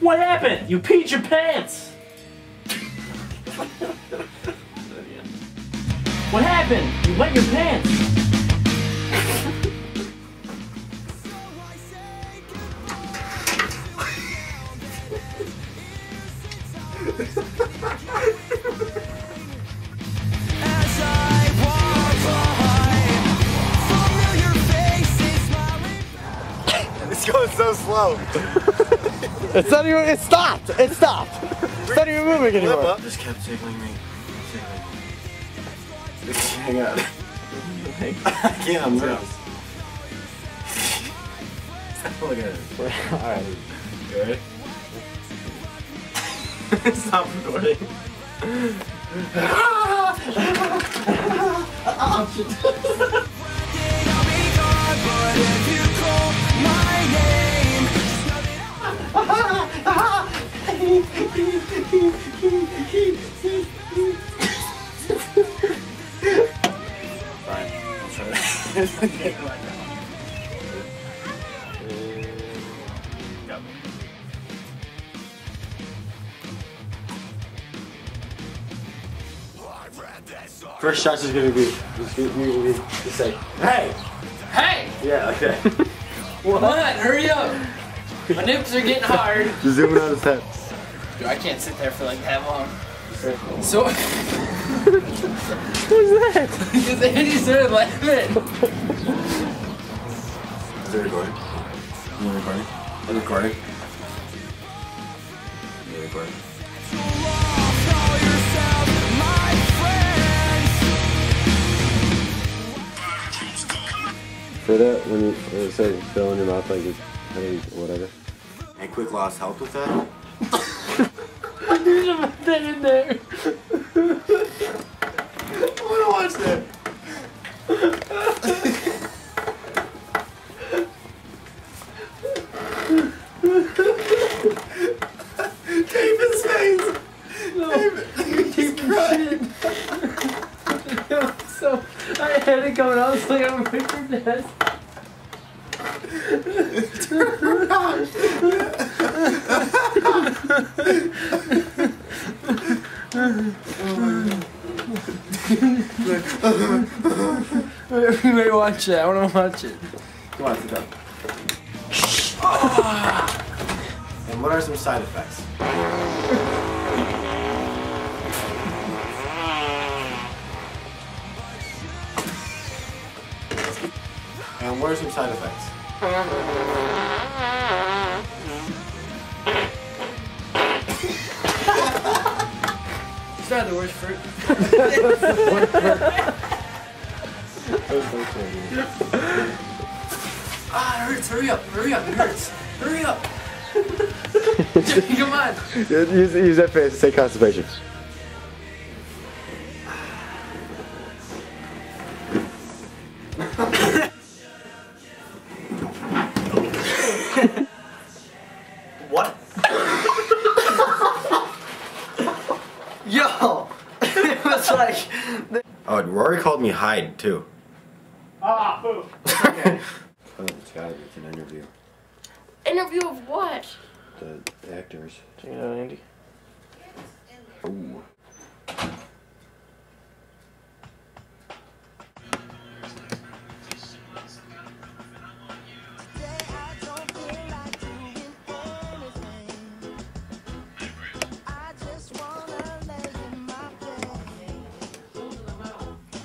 What happened? You peed your pants! what happened? You wet your pants! It's so slow. It's not even. It stopped. It stopped. It's not even moving anymore. up. Just kept tickling me. Hang on. I can't. I'm nervous. Look at it. All right. You ready? Stop recording. Oh, Try First shot's just gonna be. Just, just say, hey. Hey! Yeah. Okay. Come on, hurry up! My nips are getting hard. just zoom on his head. Dude, I can't sit there for like that long. So. What's that? Because Andy started laughing. Is it recording? Are you recording? I'm recording. Are you recording? For that, when you say fill in your mouth like it's, hey, whatever. And quick loss help with that? You should put that in there. I wanna watch that. David's face! David, he's crying. so I had it going. I was like, I'm waiting for this. You may watch it. I want to watch it. Come on, sit down. and what are some side effects? And what are some side effects? It's not the worst fruit. Ah, it hurts. Hurry up. Hurry up. It hurts. Hurry up. Come on. Use, use that face to say constipation. What? Yo. it was like. Oh, Rory called me Hyde too. Ah, boo. Oh, it's gotta be it's an interview. Interview of what? The actors. Check it out, Andy. Ooh.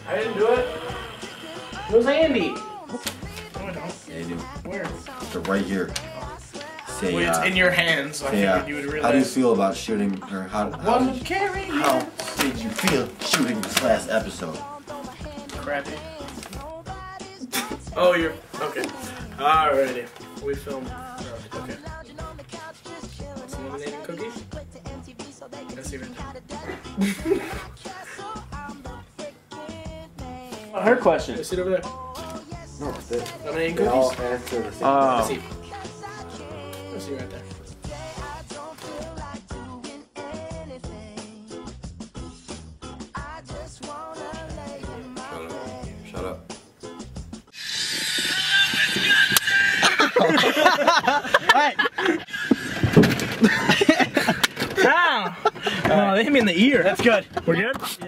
I didn't do it. It was Andy. Yeah, you do. Where? So right here. Say, Well, it's uh, in your hands, so I say, uh, figured you would how do you feel about shooting, or how, how, did, carry how did you feel shooting this last episode? crappy. Oh, you're okay. Alrighty, we filmed. Okay. Some lemonade and cookies. Let's see right Oh, Oh, her question. there. Sit over there. No, they, Lemonade and they all cookies. answer the same. Oh. Let's see. Let's see right there. Shut Shut up. Ow! Oh, they hit me in the ear. That's good. We're good? Yeah.